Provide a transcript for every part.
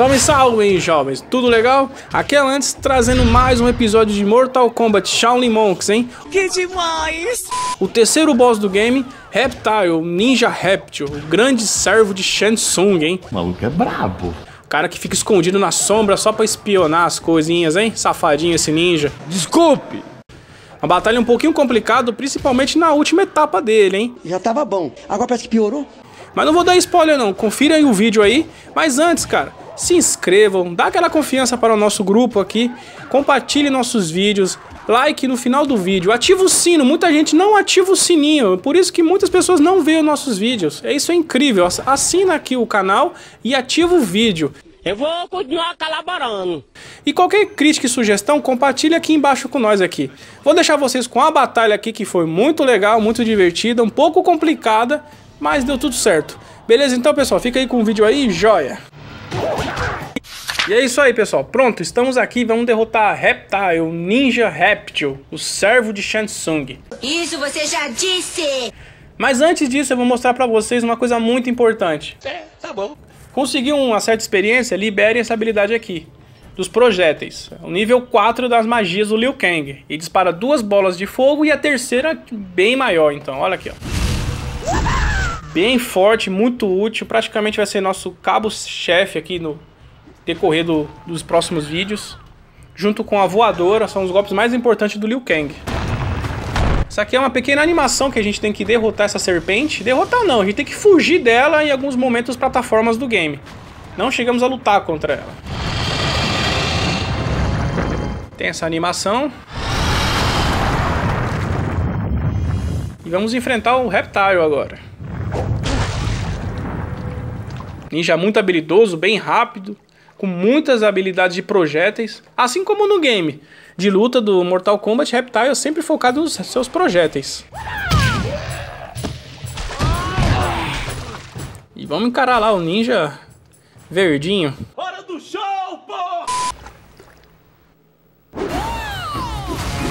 Salve, salve, jovens! Tudo legal? Aqui é Alantes trazendo mais um episódio de Mortal Kombat Shaolin Monks, hein? Que demais! O terceiro boss do game, Reptile, Ninja Reptile, o grande servo de Shansung, hein? O maluco é brabo. O cara que fica escondido na sombra só pra espionar as coisinhas, hein? Safadinho esse ninja. Desculpe! Uma batalha um pouquinho complicada, principalmente na última etapa dele, hein? Já tava bom. Agora parece que piorou. Mas não vou dar spoiler não, confira aí o vídeo aí. Mas antes, cara, se inscrevam, dá aquela confiança para o nosso grupo aqui, compartilhe nossos vídeos, like no final do vídeo, ativa o sino, muita gente não ativa o sininho, por isso que muitas pessoas não veem os nossos vídeos. É isso é incrível, assina aqui o canal e ativa o vídeo. Eu vou continuar colaborando. E qualquer crítica e sugestão, compartilhe aqui embaixo com nós aqui. Vou deixar vocês com a batalha aqui que foi muito legal, muito divertida, um pouco complicada, mas deu tudo certo. Beleza? Então, pessoal, fica aí com o vídeo aí, joia! E é isso aí, pessoal. Pronto, estamos aqui. Vamos derrotar Reptile, Ninja Reptile, o servo de Shansung. Isso você já disse! Mas antes disso, eu vou mostrar pra vocês uma coisa muito importante. É, tá bom. Conseguir uma certa experiência, libere essa habilidade aqui. Dos projéteis. O nível 4 das magias do Liu Kang. E dispara duas bolas de fogo e a terceira bem maior, então. Olha aqui, ó bem forte, muito útil. Praticamente vai ser nosso cabo-chefe aqui no decorrer do, dos próximos vídeos. Junto com a voadora, são os golpes mais importantes do Liu Kang. Isso aqui é uma pequena animação que a gente tem que derrotar essa serpente. Derrotar não, a gente tem que fugir dela em alguns momentos plataformas do game. Não chegamos a lutar contra ela. Tem essa animação. E vamos enfrentar o Reptile agora. Ninja muito habilidoso, bem rápido, com muitas habilidades de projéteis, assim como no game de luta do Mortal Kombat Reptile é sempre focado nos seus projéteis. E vamos encarar lá o ninja verdinho. Hora do show, pô!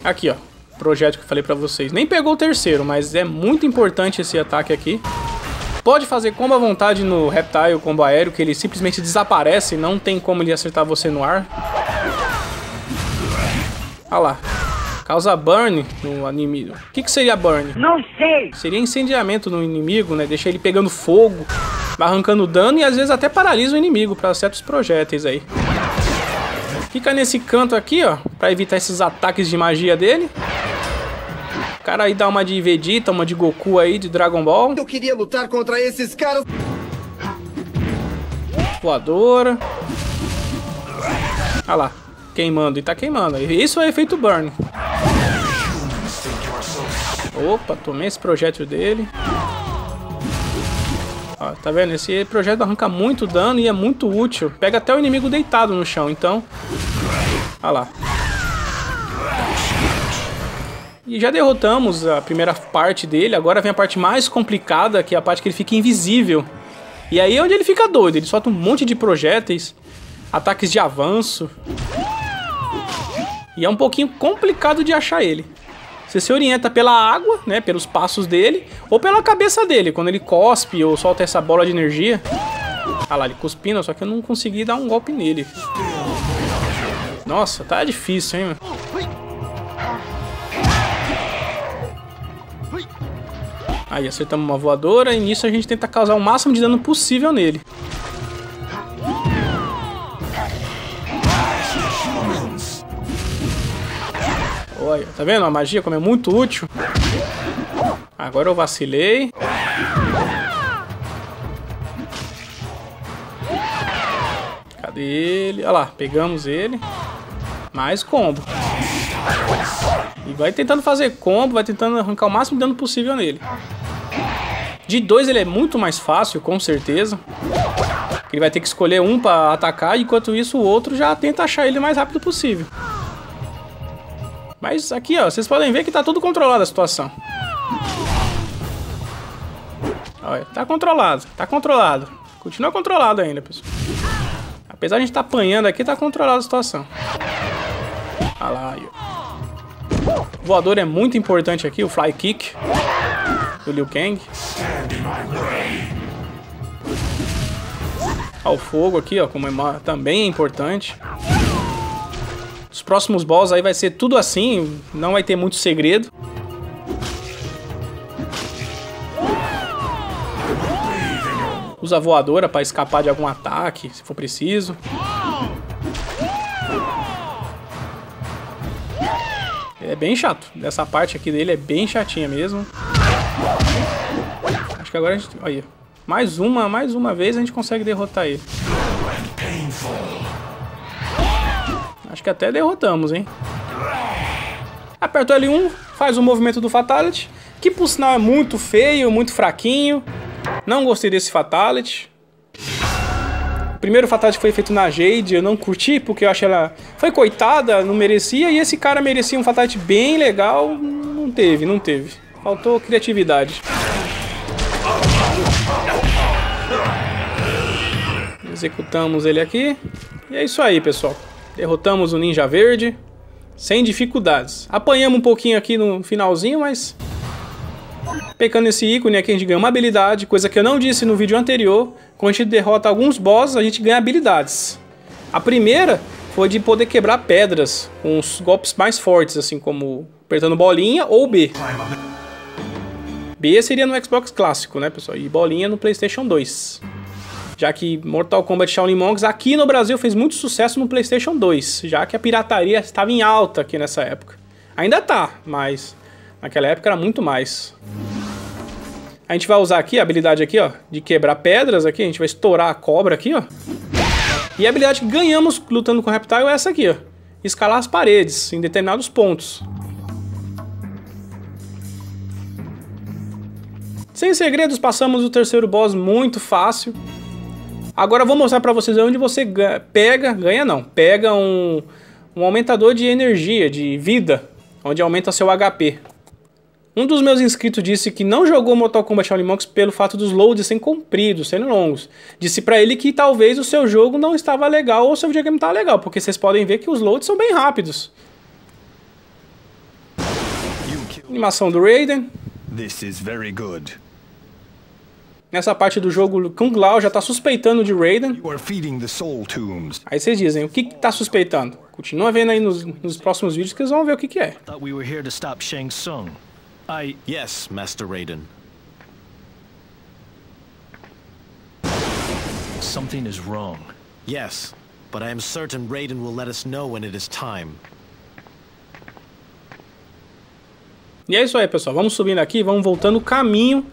Aqui, ó. Projeto que eu falei pra vocês. Nem pegou o terceiro, mas é muito importante esse ataque aqui. Pode fazer combo à vontade no Reptile, combo aéreo, que ele simplesmente desaparece, não tem como ele acertar você no ar. Olha lá. Causa burn no inimigo. O que, que seria burn? Não sei! Seria incendiamento no inimigo, né? Deixa ele pegando fogo, arrancando dano e às vezes até paralisa o inimigo para certos projéteis aí. Fica nesse canto aqui, ó, para evitar esses ataques de magia dele. Cara aí dá uma de Vegeta, uma de Goku aí, de Dragon Ball. Eu queria lutar contra esses caras. Voadora. Olha lá, queimando. E tá queimando. Isso é efeito burn. Opa, tomei esse projétil dele. Ó, tá vendo? Esse projeto arranca muito dano e é muito útil. Pega até o inimigo deitado no chão, então... Olha lá. E já derrotamos a primeira parte dele, agora vem a parte mais complicada, que é a parte que ele fica invisível. E aí é onde ele fica doido, ele solta um monte de projéteis, ataques de avanço. E é um pouquinho complicado de achar ele. Você se orienta pela água, né, pelos passos dele, ou pela cabeça dele, quando ele cospe ou solta essa bola de energia. Ah lá, ele cuspindo, só que eu não consegui dar um golpe nele. Nossa, tá difícil, hein, mano. Aí, acertamos uma voadora e nisso a gente tenta causar o máximo de dano possível nele. Olha, tá vendo? A magia como é muito útil. Agora eu vacilei. Cadê ele? Olha lá, pegamos ele. Mais combo. E vai tentando fazer combo, vai tentando arrancar o máximo de dano possível nele. De dois ele é muito mais fácil, com certeza. Ele vai ter que escolher um para atacar, enquanto isso o outro já tenta achar ele o mais rápido possível. Mas aqui, ó, vocês podem ver que tá tudo controlado a situação. Olha, tá controlado, tá controlado. Continua controlado ainda, pessoal. Apesar de a gente tá apanhando aqui, tá controlada a situação. Voador é muito importante aqui, o fly kick do Liu Kang. Olha Ó, o fogo aqui, ó, como é também é importante. Os próximos boss aí vai ser tudo assim, não vai ter muito segredo. Usa voadora pra escapar de algum ataque, se for preciso. É bem chato. Essa parte aqui dele é bem chatinha mesmo. Acho que agora a gente. Aí. Mais uma, mais uma vez a gente consegue derrotar ele. Acho que até derrotamos, hein? Aperta o L1, faz o movimento do Fatality, que por sinal é muito feio, muito fraquinho. Não gostei desse Fatality. Primeiro Fatality foi feito na Jade, eu não curti, porque eu achei ela... Foi coitada, não merecia, e esse cara merecia um Fatality bem legal. Não teve, não teve. Faltou criatividade. Executamos ele aqui. E é isso aí, pessoal. Derrotamos o Ninja Verde. Sem dificuldades. Apanhamos um pouquinho aqui no finalzinho, mas... Pecando esse ícone aqui, a gente ganha uma habilidade, coisa que eu não disse no vídeo anterior. Quando a gente derrota alguns bosses, a gente ganha habilidades. A primeira foi de poder quebrar pedras com os golpes mais fortes, assim como apertando bolinha ou B. B seria no Xbox clássico, né, pessoal? E bolinha no PlayStation 2. Já que Mortal Kombat Shaolin Monks aqui no Brasil fez muito sucesso no PlayStation 2, já que a pirataria estava em alta aqui nessa época. Ainda tá, mas naquela época era muito mais. A gente vai usar aqui a habilidade aqui, ó, de quebrar pedras aqui, a gente vai estourar a cobra aqui, ó. E a habilidade que ganhamos lutando com o Reptile é essa aqui, ó. Escalar as paredes em determinados pontos. Sem segredos, passamos o terceiro boss muito fácil. Agora eu vou mostrar pra vocês onde você ga- pega, ganha não, pega um, um aumentador de energia, de vida, onde aumenta seu HP. Um dos meus inscritos disse que não jogou Mortal Kombat Shaolin Monks pelo fato dos loads serem compridos, serem longos. Disse pra ele que talvez o seu jogo não estava legal ou o seu videogame estava legal, porque vocês podem ver que os loads são bem rápidos. Animação do Raiden. Nessa parte do jogo, Kung Lao já tá suspeitando de Raiden. Aí vocês dizem, o que que tá suspeitando? Continua vendo aí nos, nos próximos vídeos que vocês vão ver o que que é. I. Yes, Master Raiden. Something is wrong. Yes, but I am certain Raiden will let us know when it is time. E é isso aí, pessoal. Vamos subindo aqui, vamos voltando o caminho.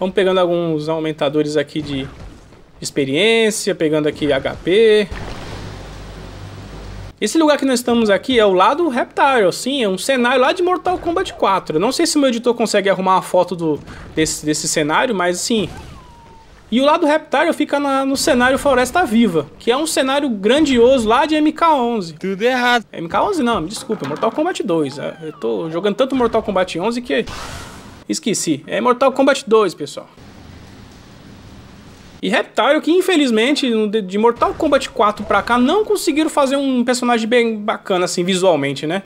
Vamos pegando alguns aumentadores aqui de experiência, pegando aqui HP. Esse lugar que nós estamos aqui é o lado Reptile, sim, é um cenário lá de Mortal Kombat 4. Eu não sei se o meu editor consegue arrumar uma foto do, desse, desse cenário, mas sim. E o lado Reptile fica na- no cenário Floresta Viva, que é um cenário grandioso lá de MK11. Tudo errado. MK11 não, me desculpa, é Mortal Kombat 2. é, Eu tô jogando tanto Mortal Kombat 11 que esqueci. É Mortal Kombat 2, pessoal. E Reptile que infelizmente de Mortal Kombat 4 pra cá não conseguiram fazer um personagem bem bacana assim visualmente, né?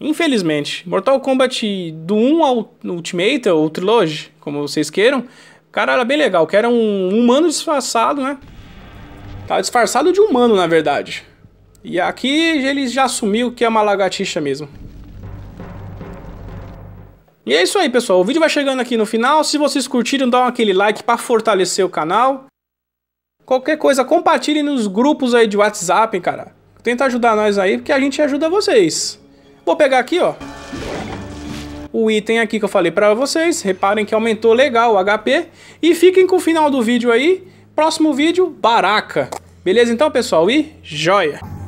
Infelizmente, Mortal Kombat do 1 ao Ultimate, ou Trilogy, como vocês queiram, o cara era bem legal, que era um humano disfarçado, né? Tá disfarçado de humano, na verdade. E aqui ele já assumiu que é uma lagartixa mesmo. E é isso aí, pessoal. O vídeo vai chegando aqui no final. Se vocês curtiram, dá aquele like para fortalecer o canal. Qualquer coisa, compartilhe nos grupos aí de WhatsApp, cara. Tenta ajudar nós aí, porque a gente ajuda vocês. Vou pegar aqui, ó. O item aqui que eu falei pra vocês. Reparem que aumentou legal o HP. E fiquem com o final do vídeo aí. Próximo vídeo, Baraka. Beleza então, pessoal? E joia!